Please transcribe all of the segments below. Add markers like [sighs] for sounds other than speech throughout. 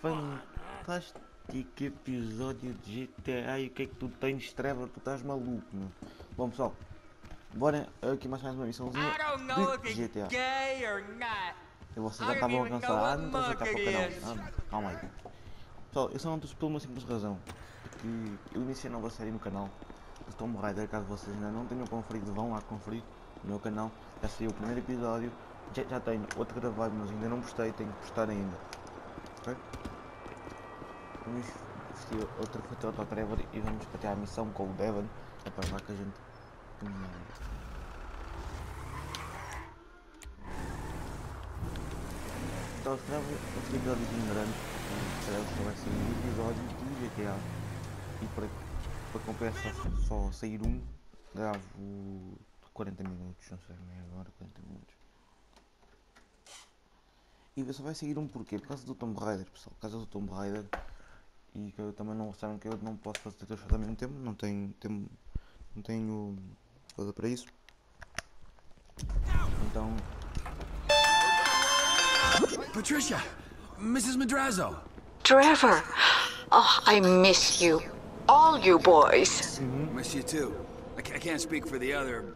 fantástico episódio de GTA. E o que é que tu tens, Trevor? Tu estás maluco, meu. Bom, pessoal, bora aqui mais uma missãozinha de GTA. E vocês já estavam a cansar, ah, não estão a para o canal. Ah, calma aí. Pessoal, eu só não estou por uma simples razão. Que eu iniciei nova série no canal de Tomb Raider, caso vocês ainda não tenham conferido, vão lá conferir no meu canal. Já saiu o primeiro episódio já, já tenho outro gravado, mas ainda não postei, tenho que postar ainda. Ok? Vamos vestir outra foto ao Trevor e vamos até à missão com o Devon. É para lá que a gente Então, o Trevor, outro episódio grande. O Trevor vai ser um episódio de GTA. E para, para compensar só sair um, gravo 40 minutos, não sei, meia hora, 40 minutos. E só vai seguir um porquê? Por causa do Tomb Raider, pessoal. Por causa do Tomb Raider. E que eu também não sabem que eu não posso fazer dois ao mesmo tempo. Não tenho, tenho, não tenho coisa para isso. Então. Patricia! Mrs. Madrazo! Trevor! Oh, I miss you. All you boys. Mm -hmm. Miss you too. I can't speak for the other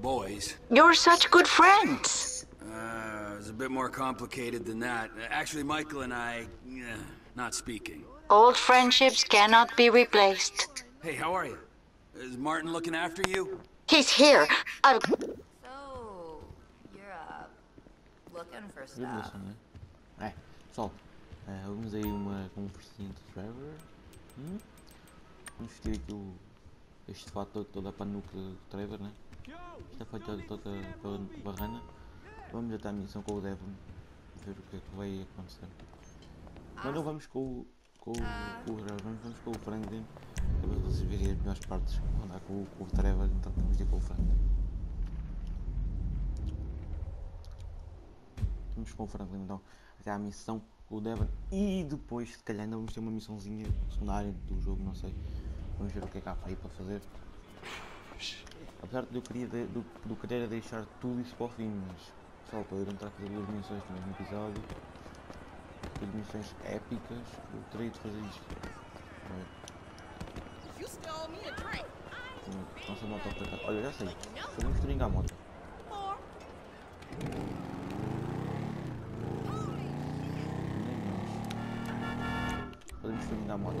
boys. You're such good friends It's a bit more complicated than that. Actually, Michael and I, eh, not speaking. Old friendships cannot be replaced. Hey, how are you? Is Martin looking after you? He's here. I'll... So, you're, uh, looking for stuff. É, pessoal, é, vamos aí uma conversinha de Trevor. Hum? Vamos vestir aqui o, este fato toda a panuca do Trevor, né? Esta fato toda a barrana. Vamos até a missão com o Devin, ver o que é que vai acontecer. Mas não vamos com o, com, com o vamos, vamos com o Franklin, para vocês verem as melhores partes. Vou andar com, com o Trevor, então vamos ir com o Franklin. Vamos com o Franklin então até à missão com o Devon e depois se calhar ainda vamos ter uma missãozinha secundária do jogo, não sei. Vamos ver o que é que há para aí para fazer. Apesar de eu queria de, do, do querer deixar tudo isso para o fim, mas Pessoal, para eu tentar fazer duas missões no mesmo episódio, duas missões épicas, eu terei de fazer isto. Nossa moto apertada. Olha, já sei. Fazemos tuning à moto. Fazemos tuning à moto,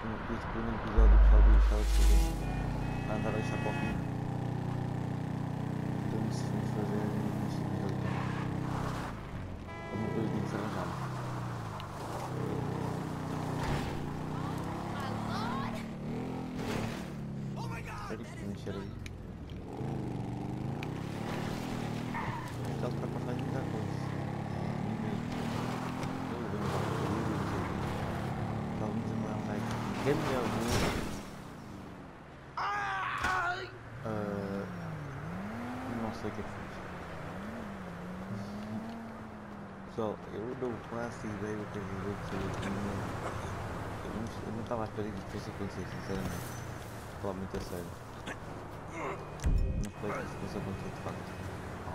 gosto ainda deste primeiro episódio que já deixava de fazer. Vai andar a deixar para o fim. Então isso vamos fazer neste episódio. Alguma coisa de desarranjado. Sério que mexer aí? Pessoal, eu não faço ideia do que é que eu Eu não estava à espera que isso acontecer, sinceramente. Falar muito a sério. Não foi que isso acontecer de facto.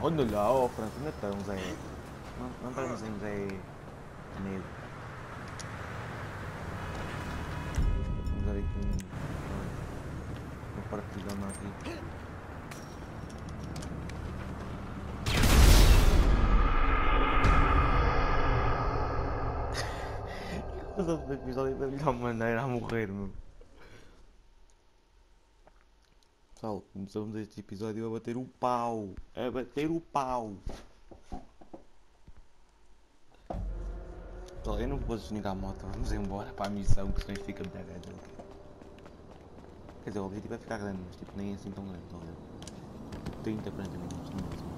Olha lá, ó, oh, Franco, ainda estamos aí. Não, não estamos ainda aí. Medo. Mas o episódio da melhor maneira a morrer, meu. Pessoal, começamos este episódio a bater o pau. A bater o pau. Pessoal, eu não vou desligar a moto. Vamos embora para a missão, que senão fica muito grande. Quer dizer, o objetivo é ficar grande, mas tipo, nem é assim tão grande, tá vendo? 30, 40 minutos no máximo.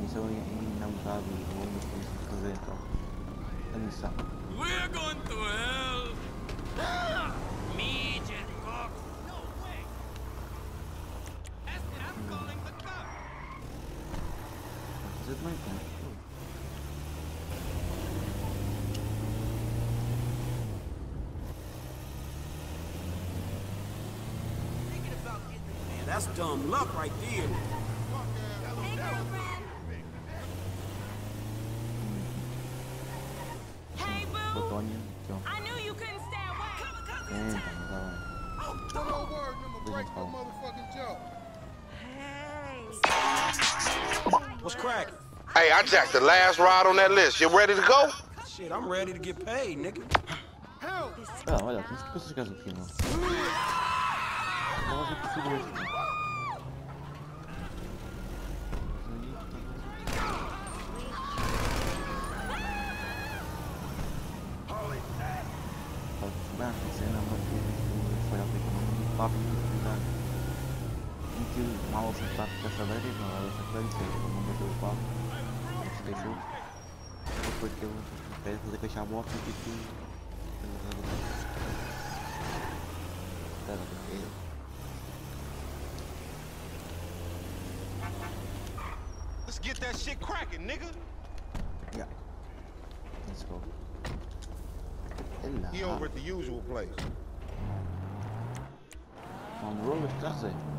Missão ainda é por isso de fazer então a missão. We're going to hell! Midget Cox! No way! Espen, I'm calling the cops! fazer também, pô. Man, that's dumb luck right there. Hey, I jacked the last ride on that list. You ready to go? Shit, I'm ready to get paid, nigga. Ah, olha, tem que pessoas gajos aqui, não. Vamos ver que figura aqui. Beh, se ne hanno più fuori a un papo di cuidare. In più, ma ho saltato questa vera ma l'avevo saltato in serio, non vedevo il papo. Non si è giù. E poi che per fazer com a moto que porque. Let's get that shit cracking, nigga. Yeah. Let's go. He over at the usual place. On the roller straße.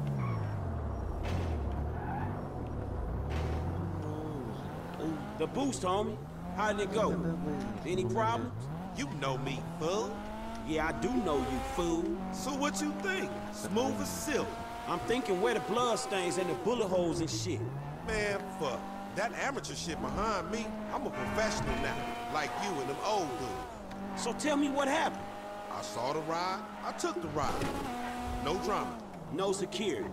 The boost, homie. How'd it go? Any problems? You know me, fool. Yeah, I do know you, fool. So what you think? Smooth as silk. I'm thinking where the blood stains and the bullet holes and shit. Man, fuck. That amateur shit behind me, I'm a professional now. Like you and them old dudes. So tell me what happened. I saw the ride, I took the ride. No drama. No security.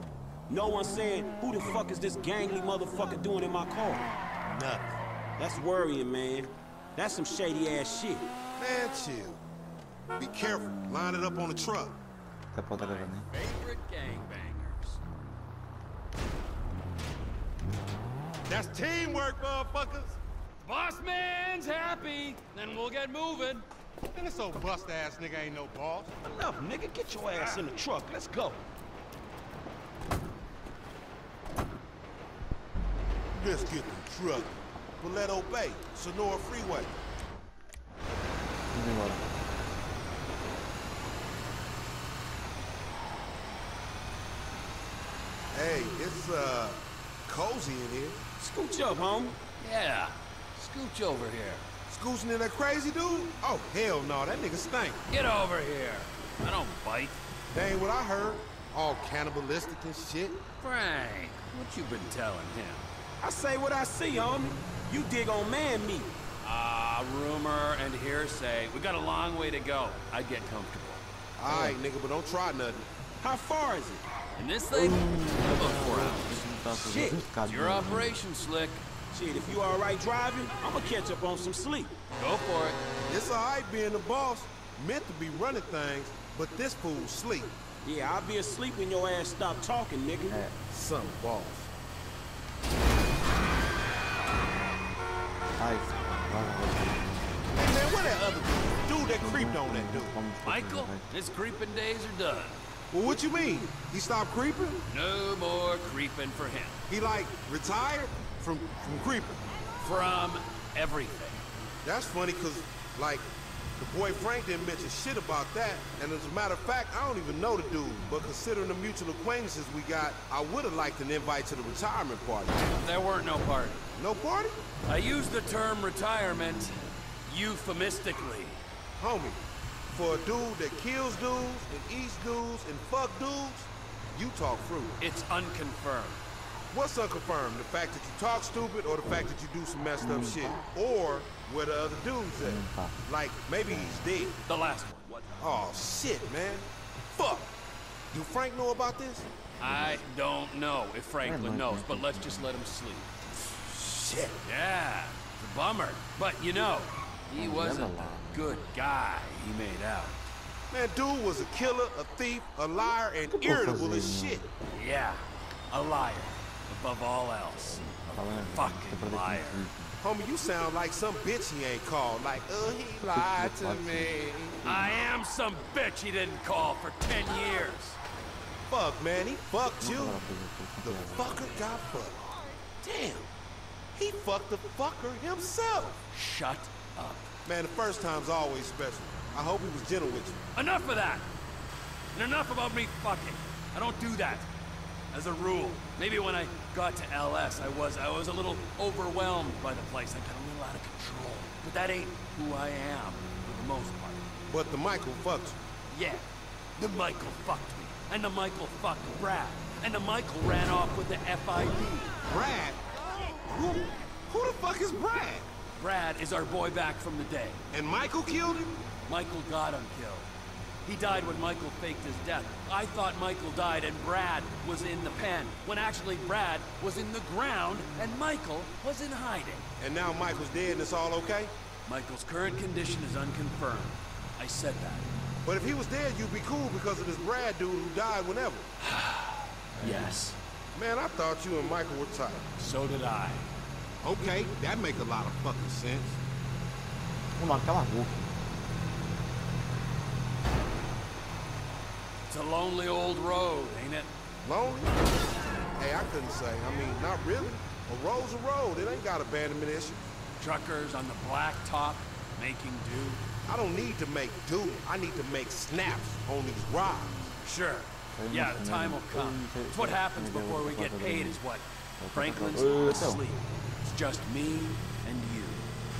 No one saying, who the fuck is this gangly motherfucker doing in my car? Nothing. That's worrying, man. That's some shady ass shit. Man, chill. Be careful. Line it up on the truck. Tá pra outra né? Favorite gangbangers. That's teamwork, motherfuckers. Boss man's happy, then we'll get moving. And this old bust ass nigga ain't no boss. Enough, nigga. Get your ass in the truck. Let's go. Let's get the truck. Paleto Bay, Senora Freeway. Hey, it's uh cozy in here. Scooch up, homie. Yeah, scooch over here. Scooching in that crazy dude? Oh hell no, that nigga stink. Get over here. I don't bite. That ain't what I heard. All cannibalistic and shit. Frank, what you been telling him? I say what I see, homie. You dig on man meat. Ah, rumor and hearsay. We got a long way to go. I'd get comfortable. Alright, nigga, but don't try nothing. How far is it? And this thing? About four hours. Tá tudo Shit, buscado, It's your operation, Slick. Shit, if you all right driving, I'ma catch up on some sleep. Go for it. It's alright being the boss. Meant to be running things, but this fool sleep. Yeah, I'll be asleep when your ass stop talking, nigga. Some boss. Ai, vai, vai, vai. Hey man, where that other dude? Dude that creeped on that dude. Vamos, vamos, Michael, his creeping days are done. Well, what you mean? He stopped creeping? No more creeping for him. He like retired from from creeping. From everything. That's funny cause like the boy Frank didn't mention shit about that. And as a matter of fact, I don't even know the dude. But considering the mutual acquaintances we got, I would have liked an invite to the retirement party. There weren't no party. No party? I use the term retirement euphemistically. Homie, for a dude that kills dudes and eats dudes and fuck dudes, you talk fruit. It's unconfirmed. What's unconfirmed? The fact that you talk stupid or the fact that you do some messed up shit? Or where the other dude's at? Like, maybe he's dead. The last one. What? Oh, shit, man. Fuck. Do Frank know about this? I don't know if Franklin knows, but let's just let him sleep. Shit. Yeah, it's a bummer. But you know, he wasn't the good guy he made out. Man, dude was a killer, a thief, a liar, and irritable as shit. Yeah, a liar. Above all else. A fucking liar. Aqui. Homie, you sound like some bitch he ain't called. Like, uh, he lied to me. I am some bitch he didn't call for 10 years. Fuck, man, he fucked you. Agora, coisa que eu The fucker got fucked. Damn. He fucked the fucker himself. Shut up. Man, the first time's always special. I hope he was gentle with you. Enough of that! And enough about me fucking. I don't do that. As a rule. Maybe when I got to LS, I was I was a little overwhelmed by the place. I got a little out of control. But that ain't who I am, for the most part. But the Michael fucked you. Yeah, the Michael fucked me. And the Michael fucked Brad. And the Michael ran off with the FIB. Brad? Who, who the fuck is Brad? Brad is our boy back from the day. And Michael killed him? Michael got him killed. He died when Michael faked his death. I thought Michael died and Brad was in the pen, when actually Brad was in the ground and Michael was in hiding. And now Michael's dead and it's all okay? Michael's current condition is unconfirmed. I said that. But if he was dead, you'd be cool because of this Brad dude who died whenever. [sighs] Yes, Man, I thought you and Michael were tight. so did I. Okay, that make a lot of fucking sense. Mano, cala a boca. It's a lonely old road, ain't it? Lonely? Hey, I couldn't say. I mean, not really. A road's a road. It ain't got abandonment issues. Truckers on the black top making do. I don't need to make do. I need to make snaps on these rides. Sure. Yeah, the time will come. It's what happens before we get paid is what? Franklin's asleep. It's just me and you.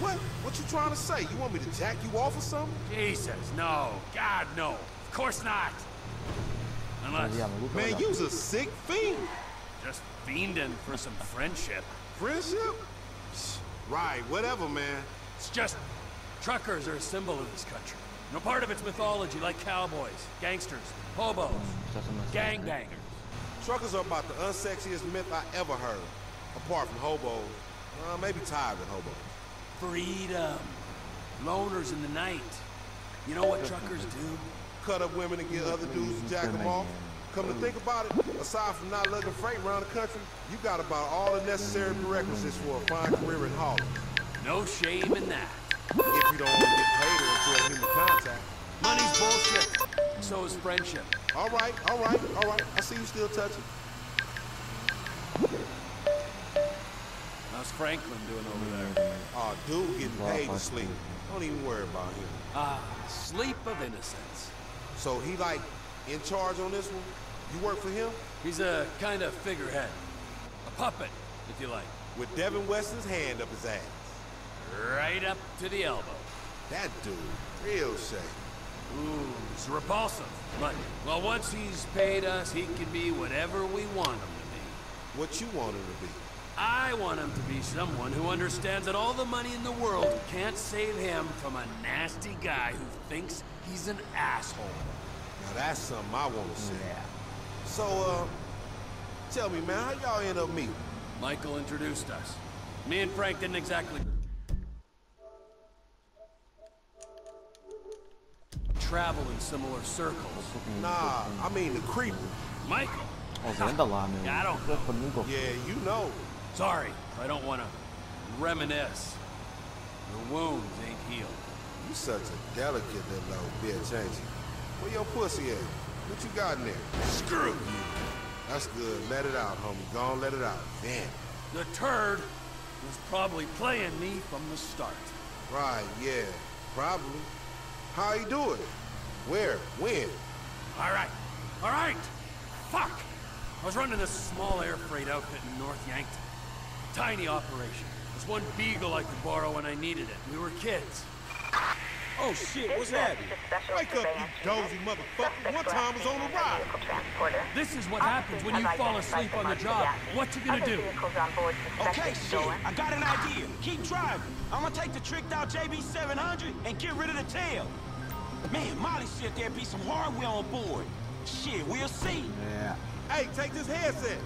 What? What you trying to say? You want me to jack you off or something? Jesus, no. God, no. Of course not. Unless Man, legal. you's a sick fiend. just fiending for some friendship. Friendship? Right, whatever, man. It's just truckers are a symbol of this country. You know, part of its mythology, like cowboys, gangsters, hobos, Está sendo gangbangers. Truckers are about the unsexiest myth I ever heard. Apart from hobos. Uh, maybe tired of hobos. Freedom. Loners in the night. You know what truckers do? Cut up women and get other dudes to jack them off. Come to think about it, aside from not lugging freight around the country, you got about all the necessary prerequisites for a fine career in hauling. No shame in that. If you don't want to get paid or enjoy human contact. Money's bullshit. So is friendship. All right, all right, all right. I see you still touching. How's Franklin doing over there? Oh, dude getting paid to sleep. Don't even worry about him. Ah, sleep of innocence. So he like in charge on this one? You work for him? He's a kind of figurehead. A puppet, if you like. With Devin Weston's hand up his ass. Right up to the elbow. That dude, real shame. Ooh, it's repulsive. But, well, once he's paid us, he can be whatever we want him to be. What you want him to be? I want him to be someone who understands that all the money in the world can't save him from a nasty guy who thinks he's an asshole. Now that's something I want to see. Yeah. So, uh, tell me, man, how y'all end up meeting? Michael introduced us. Me and Frank didn't exactly travel in similar circles. Nah, I mean the creeper. Michael, Ó, Zé, anda lá, meu. I don't Pô, pra mim. Yeah, you know. sorry, I don't want to reminisce. Your wounds ain't healed. You such a delicate little old bitch, ain't you? Where your pussy at? What you got in there? Screw you. That's good. Let it out, homie. Go on, let it out. Damn. The turd was probably playing me from the start. Right, yeah. Probably. How you do it? Where? When? All right, all right. Fuck. I was running this small air freight outfit in North Yankton. Tiny operation. There's one beagle I could borrow when I needed it. We were kids. Oh shit, what's happening? Wake up, you dozy motherfucker. One time was on a ride. This is what happens when you fall asleep on the job. What you gonna do? Okay, shit, I got an idea. Keep driving. I'm gonna take the tricked out JB700 and get rid of the tail. Man, Molly said there'd be some hardware on board. Shit, we'll see. É. Hey, take this headset.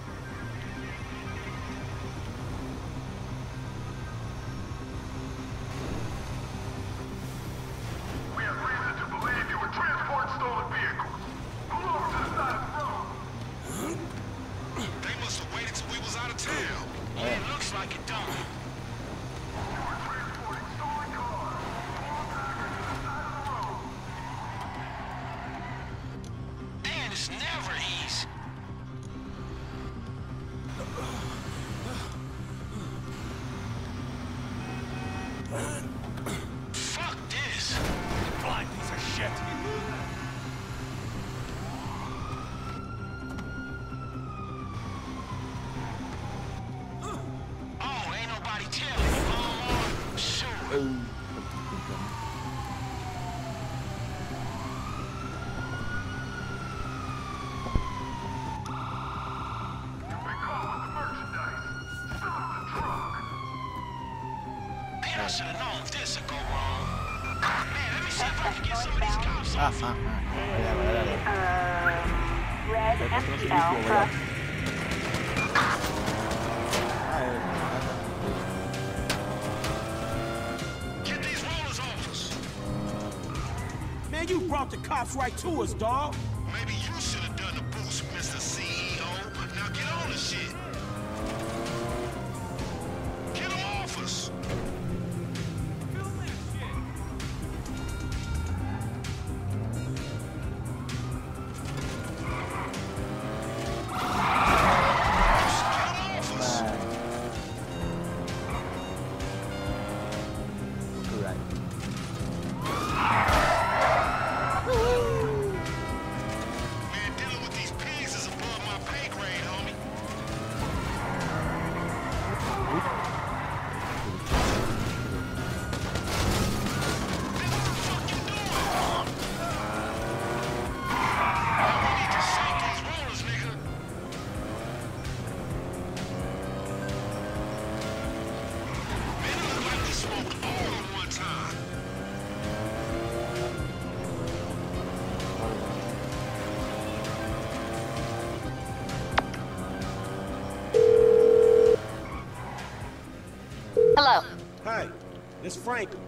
Ah, ah, ah. Olha lá, olha lá. Red. Get these rollers off us. Man, you brought the cops right to us, dawg. Hello. Hi, it's Franklin.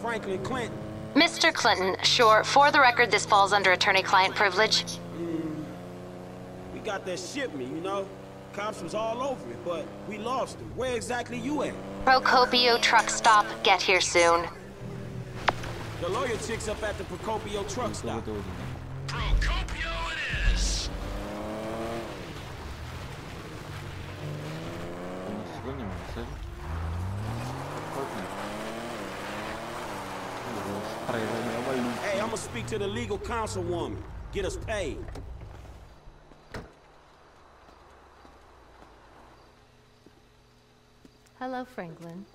Franklin Clinton. Mr. Clinton, sure, for the record, this falls under attorney client privilege. Mm, we got that shipment, you know? Cops was all over it, but we lost him. Where exactly you at? Procopio truck stop, get here soon. The lawyer chick's up at the Procopio truck stop. Speak to the legal councilwoman. Get us paid. Hello, Franklin.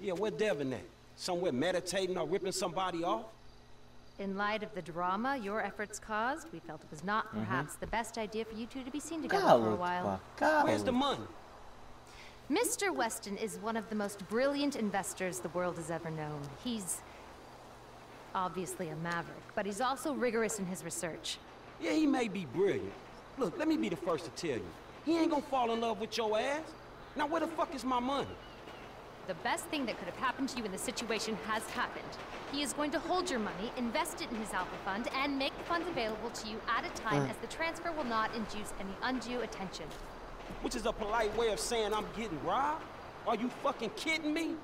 Yeah, where Devin at? Somewhere meditating or ripping somebody off? In light of the drama your efforts caused, we felt it was not Mhm. perhaps the best idea for you two to be seen together for a while. pá. Cala-te. Where's the money? Mr. Weston is one of the most brilliant investors the world has ever known. He's obviously a maverick, but he's also rigorous in his research. Yeah, he may be brilliant. Look, let me be the first to tell you. He ain't gonna fall in love with your ass. Now where the fuck is my money? The best thing that could have happened to you in the situation has happened. He is going to hold your money, invest it in his Alpha Fund, and make the funds available to you at a time Mm. as the transfer will not induce any undue attention. Which is a polite way of saying I'm getting robbed? Are you fucking kidding me?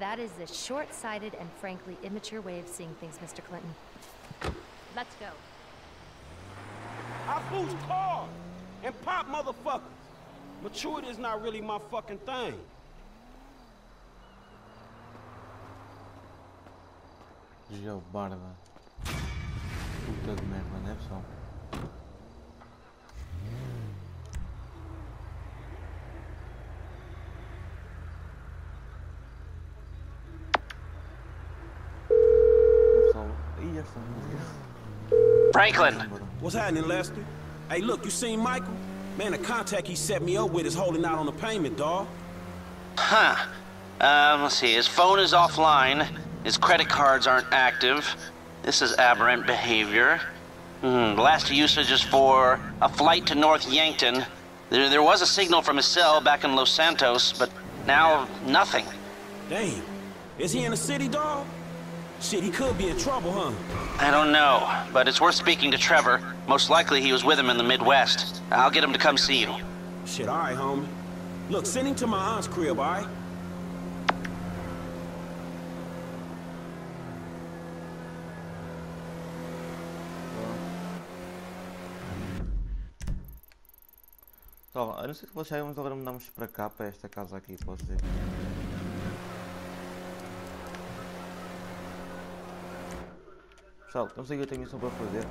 That is a short-sighted and frankly immature way of seeing things, Mr. Clinton. Let's go. I boost cars and pop motherfuckers. Maturity is not really my fucking thing. Gel barba. Puta de merda, né pessoal? Pessoal, Franklin! What's happening, Lester? Hey, look, you seen Michael? Man, the contact he set me up with is holding out on the payment, dawg. Huh. Um, let's see. His phone is offline. His credit cards aren't active. This is aberrant behavior. Hmm. Last usage is for a flight to North Yankton. There, there was a signal from his cell back in Los Santos, but now nothing. Damn. Is he in the city, dawg? Shit, he could be in trouble, huh? I don't know, but it's worth speaking to Trevor. Most likely he was with him in the Midwest. I'll get him to come see you. Shit, all right, homie. Look, send him to my aunt's crib, all right? Pessoal, eu não sei se vocês sabem, mas agora mudamos para cá, para esta casa aqui, posso dizer. Pessoal, não sei que eu tenho missão para fazer.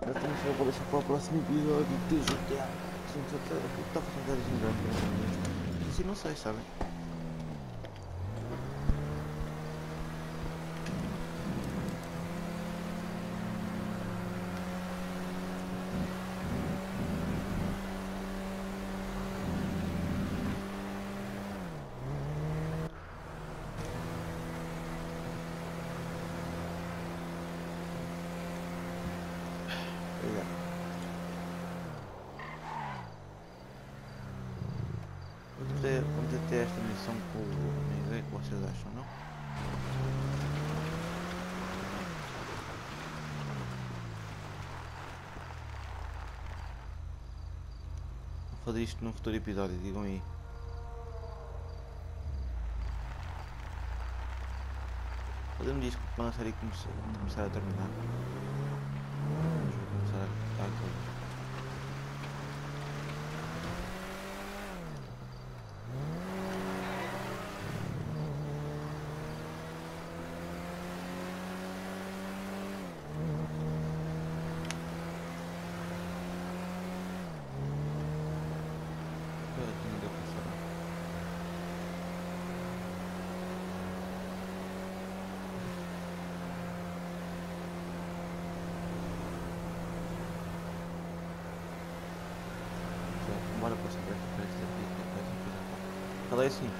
Eu tenho missão para deixar para o próximo episódio de GTA. Sim, só que eu estava a fazer isso grande. Assim não sei, sabem? Ter esta missão com o Homem-Aranha, o que vocês acham, não? Vou fazer isto num futuro episódio, digam aí. Podemos dizer que quando a série começar, a terminar. Vamos começar a acabar. Ah, aqui não deu pra falar. Certo, bora passar por esta frente aqui, que é mais coisa Ela é assim,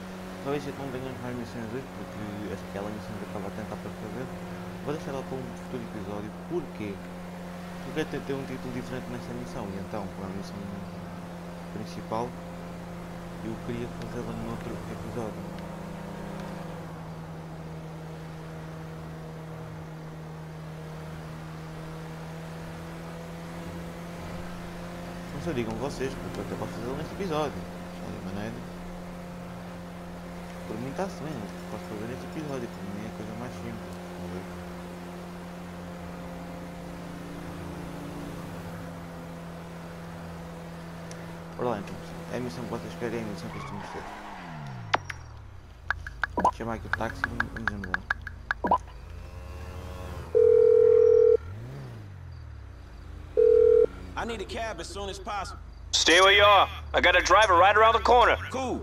eu não ganhamos mais missões hoje, porque aquela missão que eu estava a tentar para fazer. Vou deixar ela para um futuro episódio, porquê? Porque até ter um título diferente nesta missão, e então, para a missão principal, eu queria fazê-la num outro episódio. Não sei, digam vocês, porque eu até posso fazê-la neste episódio. Só de maneira. Por mim está-se bem, eu posso fazer neste episódio, por mim é a coisa mais simples. Vamos ver. Bora lá então, é a missão que vocês querem, é a missão que estamos a fazer. Chamar aqui o táxi e vamos embora. I need a cab as soon as possible. Stay where you are. I got a driver right around the corner. Cool.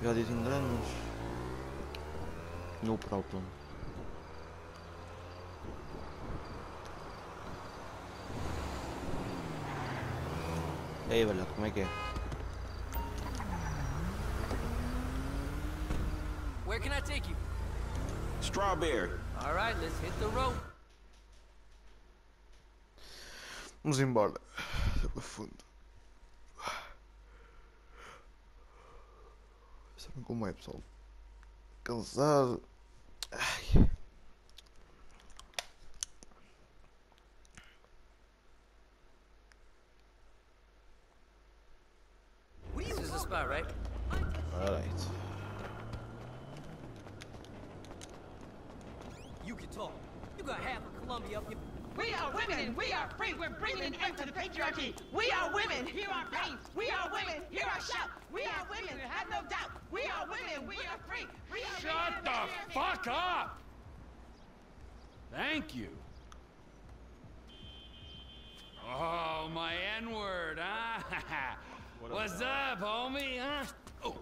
Este episódio em grandes. No problem. E aí, velhote, como é que é? Where can I take you? Strawberry. All right, let's hit the road. Vamos embora. Pelo fundo. Sabem como é, pessoal? Cansado. Ai. Spot, right? Alright. You can talk. You got half of Colombia up your... We are women. We are free. We're breathing into the patriarchy. We are women. Hear our pain. We are women. Hear our shout. We are women. Have no doubt. We are women. We are free. We are Shut women. the fuck up! Thank you. Oh, my N-word, huh? [laughs] What's up, homie, huh? [laughs] Oh.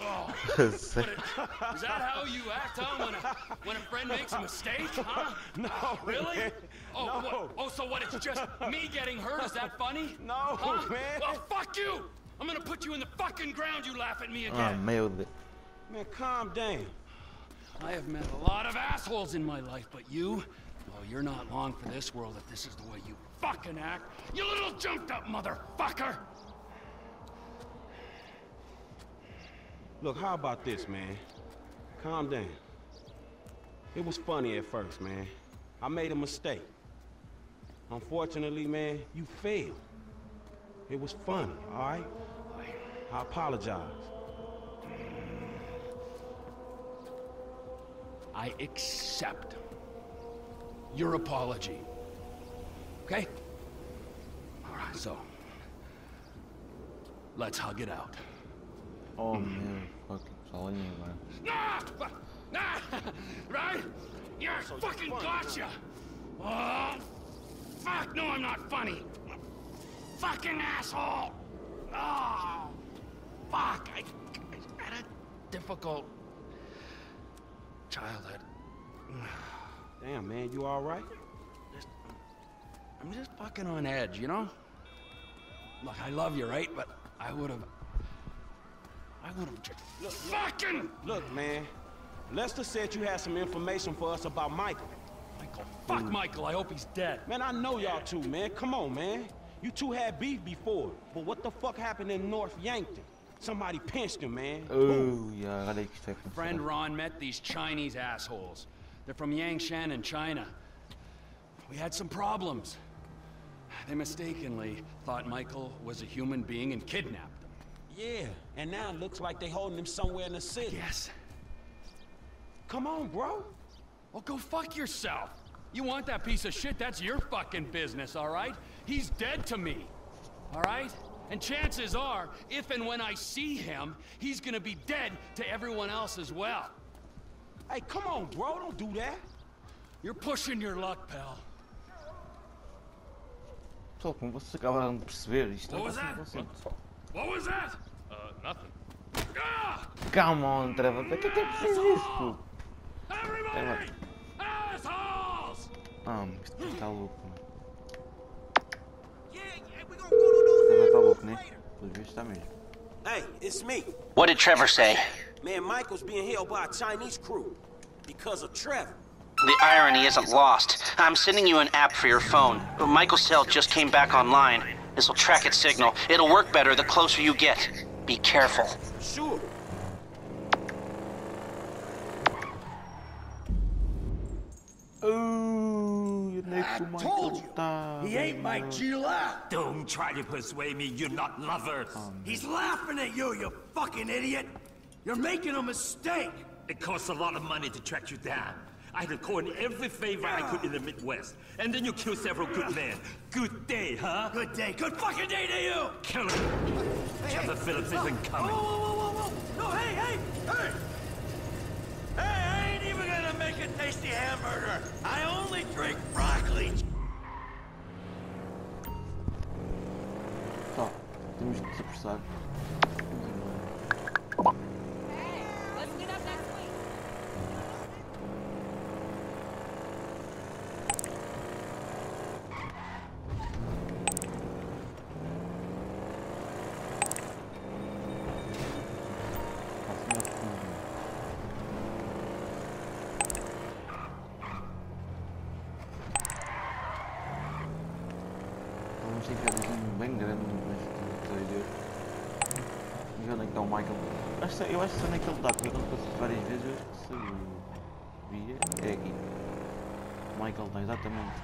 Oh. Is What a- is that how you act, huh? When a, when a friend makes a mistake, huh? [laughs] No, Really? man. [laughs] Oh, No. what- oh, so what? It's just me getting hurt? Is that funny? No, huh? man. Well, fuck you! I'm gonna put you in the fucking ground. You laugh at me Ah, again. meu Deus. Man, calm down. I have met a lot of assholes in my life, but you, well, you're not long for this world if this is the way you fucking act. You little jumped up motherfucker! Look, how about this, man? Calm down. It was funny at first, man. I made a mistake. Unfortunately, man, you failed. It was funny, all right? I apologize. I accept your apology. Okay? All right, so let's hug it out. Oh meu, fucking pessoal, olhem agora. Ah! Fuck! Ah! Right? Yeah, I fucking gotcha! Oh, fuck! No, I'm not funny! Fucking asshole! Oh, fuck! I, I had a difficult childhood. [sighs] Damn, man, you all right? I'm just fucking on edge, you know? Look, I love you, right? But I would have. I would have just. Look, fucking! Look, man. Lester said you had some information for us about Michael. Michael. Fuck hmm. Michael. I hope he's dead. Man, I know y'all two, man. Come on, man. You two had beef before, but what the fuck happened in North Yankton? Somebody pinched him, man. Oh, ya, olha aí que isto vai começar. Friend Ron met these Chinese assholes. They're from Yangshan in China. We had some problems. They mistakenly thought Michael was a human being and kidnapped them. Yeah, and now it looks like they holding him somewhere in the city. Yes. Come on, bro. Well, go fuck yourself. You want that piece of shit, that's your fucking business, all right? He's dead to me, all right? And chances are, if and when I see him, he's gonna be dead to everyone else as well. Hey, come on, bro. Don't do that. You're pushing your luck, pal. Pessoal, como vocês acabaram de perceber, isto What was that? What was that? Uh, nothing. Come on, Trevor, para que é que é preciso isso? Everybody! Assholes! Ah, mas isto está louco, mano. Trevor está louco, né? Pelos vistos está mesmo. Hey, it's me. What did Trevor say? Man, Michael's being held by a Chinese crew because of Trevor. The irony isn't lost. I'm sending you an app for your phone. Michael's cell just came back online. This will track its signal. It'll work better the closer you get. Be careful. Sure. Oh, onde é que o Michael está? He ain't my? Gila. Don't try to persuade me you're not lovers. He's laughing at you, you fucking idiot. You're making a mistake. It costs a lot of money to track you down. I had to call in every favor I could in the Midwest. And then you kill several good men. Good day, huh? Good day. Good fucking day to you! Kill him. Trevor Philips isn't coming. Whoa, whoa, whoa, whoa, whoa! No, hey, hey, hey! Hey, I ain't even gonna make a tasty hamburger. I only drink broccoli. Tá, temos que se apressar. Vamos embora. Acho que- eu acho que sei onde é que ele está, porque quando passei várias vezes eu acho que se eu via. É aqui. O Michael está exatamente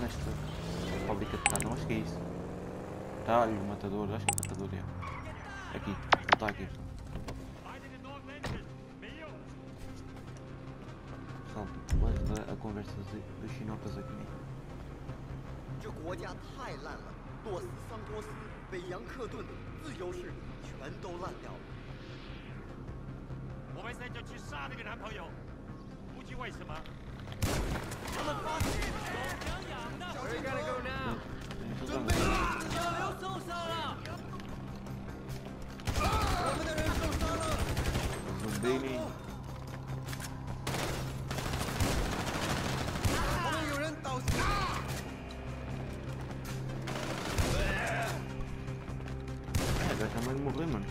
nesta fábrica de carne, eu acho que é isso. Tá, olha o matador, acho que é o matador é. Aqui, ele está aqui. Pessoal, basta a conversa de- dos chinotas aqui. 这国家太烂了，洛斯桑托斯、北洋克顿、自由市全都烂掉了。 我们现在就去杀那个男朋友，不知为什么。We gotta go now. 准备小刘受伤了。我们的人受伤了。我们有人倒下。É, vai também de morrer, mano.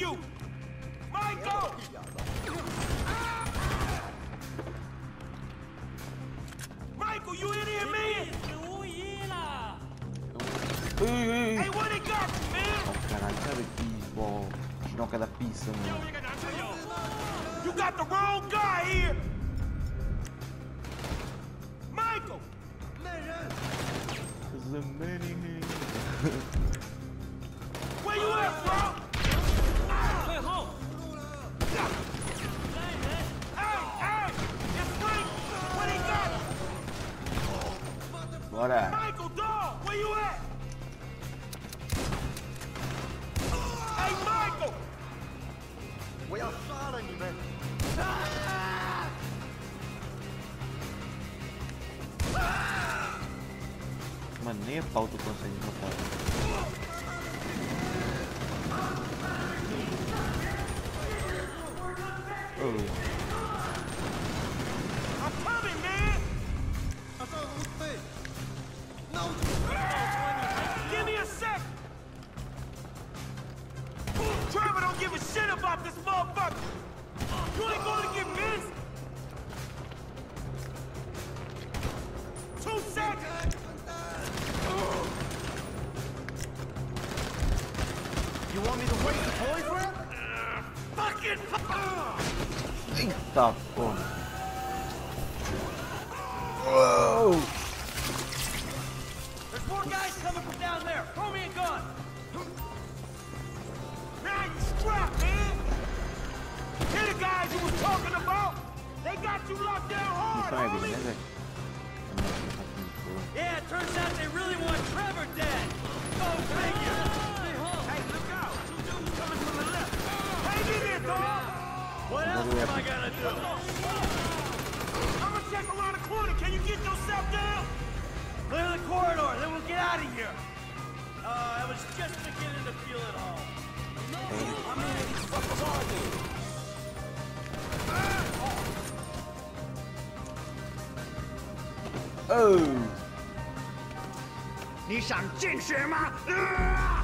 you! Mine! Michael, you in here, man? Hey, hey, what it got, man? Oh, caralho, sabe que ball. Não cada pizza, mano. You got the wrong guy here! Michael! There's a man here. [laughs] pau tu consegues matar. Oh. 哦你想进去吗？啊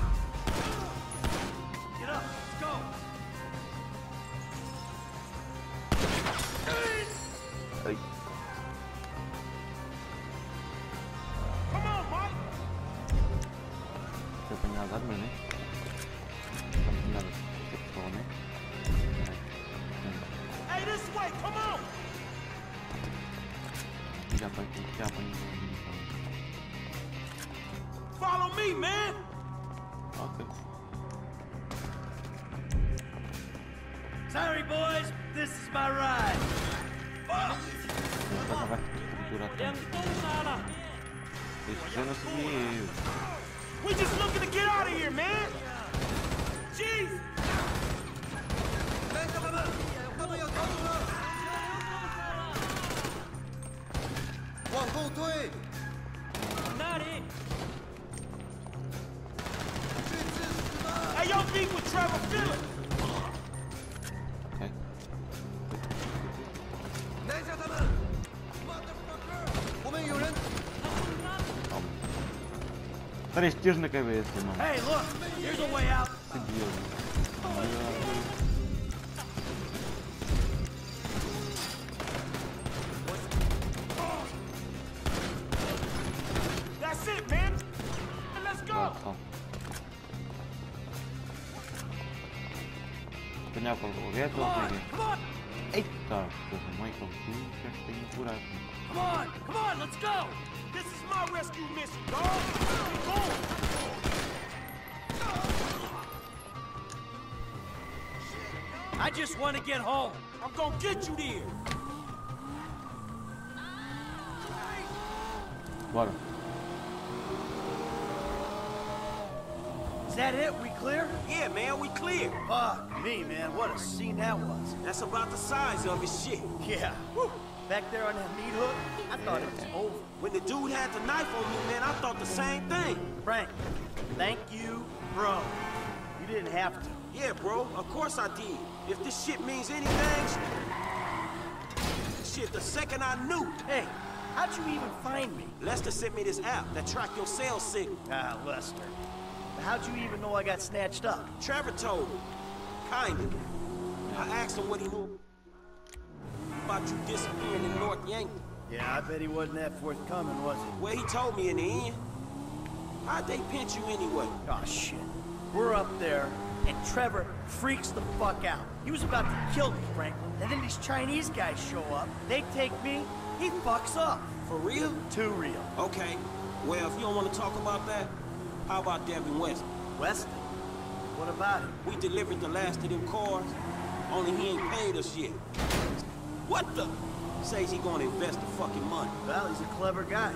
Três tiros na cabeça, mano. Hey, look, here's a way out. Que Deus. Apanhar para o foguete ou peguei? Eita, porra, Michael, tu já tem coragem. Come on, come on, let's go. This is my rescue mission, dog. Go. I just want to get home. I'm gonna get you there. Bora. Is that it? We clear? Yeah, man, we clear. Fuck me, man. What a scene that was. That's about the size of it, shit. Yeah. Whew. Back there on that meat hook, I thought it was over. When the dude had the knife on me, man, I thought the same thing. Frank, thank you, bro. You didn't have to. Yeah, bro, of course I did. If this shit means anything, shit, the second I knew. Hey, how'd you even find me? Lester sent me this app that tracked your cell signal. Ah, Lester. How'd you even know I got snatched up? Trevor told me. Kinda. I asked him what he knew about you disappearing in North Yankton. Yeah, I bet he wasn't that forthcoming, was he? Well, he told me in the end. How'd they pinch you anyway? Oh, shit. We're up there, and Trevor freaks the fuck out. He was about to kill me, Franklin, and then these Chinese guys show up. They take me, he fucks up. For real? Too real. Okay. Well, if you don't want to talk about that, how about Devin West? Weston? What about it? We delivered the last of them cars, only he ain't paid us yet. What the? Says he gonna invest the fucking money. Well, he's a clever guy.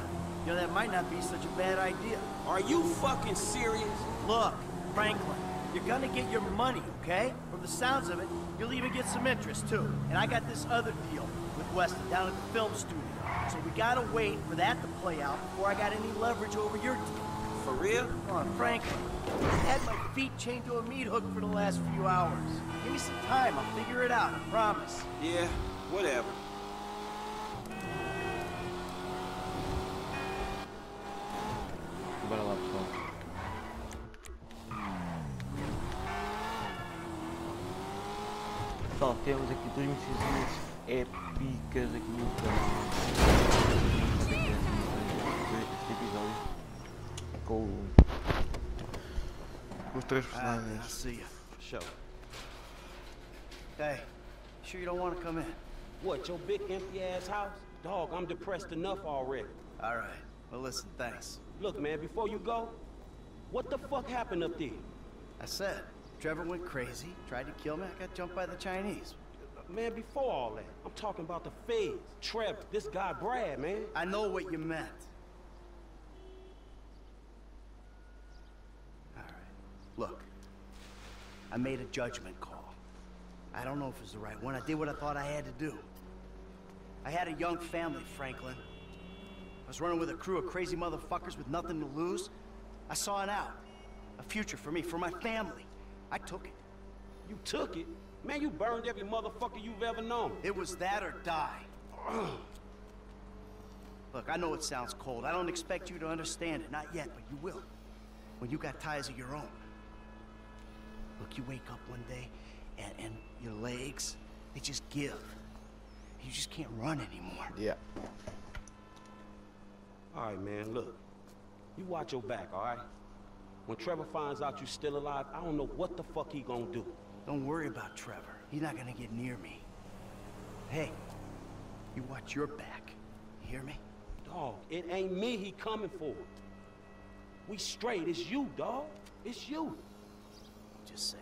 You know, that might not be such a bad idea. Are you fucking serious? Look, Franklin, you're gonna get your money, okay? From the sounds of it, you'll even get some interest, too. And I got this other deal with Weston down at the film studio. So we gotta wait for that to play out before I got any leverage over your deal. For real? Come on, Franklin. I've had my feet chained to a meat hook for the last few hours. Give me some time, I'll figure it out, I promise. Yeah, whatever. Bora lá, pessoal. Pessoal, temos aqui duas missões épicas aqui no canal. Este episódio com, com os três Ah, personagens. I'll see you. Show. Hey, sure you don't want to come in? What, your big empty ass house? Dog, I'm depressed enough already. All right. Well, listen, thanks. Look, man, before you go, what the fuck happened up there? I said, Trevor went crazy, tried to kill me, I got jumped by the Chinese. Man, before all that, I'm talking about the feds. Trevor, this guy Brad, man. I know what you meant. All right. Look, I made a judgment call. I don't know if it's the right one. I did what I thought I had to do. I had a young family, Franklin. I was running with a crew of crazy motherfuckers with nothing to lose. I saw an out. A future for me, for my family. I took it. You took it? Man, you burned every motherfucker you've ever known. It was that or die. [clears throat] Look, I know it sounds cold. I don't expect you to understand it. Not yet, but you will. When you got ties of your own. Look, you wake up one day, and, and your legs, they just give. You just can't run anymore. Yeah. All right, man, look. You watch your back, all right? When Trevor finds out you're still alive, I don't know what the fuck he gonna do. Don't worry about Trevor. He's not gonna get near me. Hey, you watch your back. You hear me? Dog, it ain't me he coming for. We straight. It's you, dog. It's you. Just.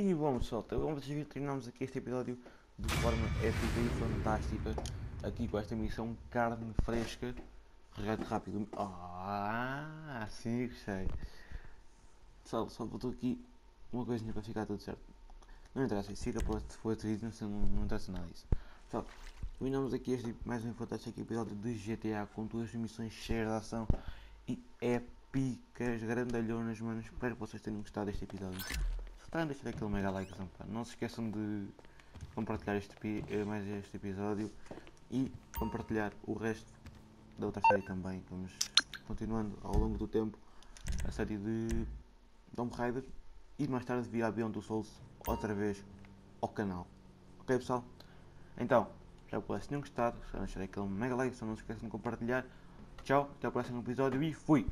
E bom pessoal, então vamos terminamos aqui este episódio de forma épica e fantástica. Aqui com esta missão carne fresca. Reto rápido. Ah, sim gostei. Pessoal, só botou aqui uma coisinha para ficar tudo certo. Não interessa, siga para for não, não, não interessa nada disso. Pessoal, terminamos aqui este mais um fantástico episódio de GTA com duas missões cheias de ação e épicas, grandalhonas, mano. Espero que vocês tenham gostado deste episódio. Está a deixar aquele mega like. Não se esqueçam de compartilhar este, eh, mais este episódio e compartilhar o resto da outra série também. Vamos continuando ao longo do tempo a série de Tomb Raider e mais tarde via Beyond the Souls outra vez ao canal. Ok pessoal? Então, espero que vocês tenham gostado. Se deixar aquele mega like, só não se esqueçam de compartilhar. Tchau, até o próximo episódio e fui!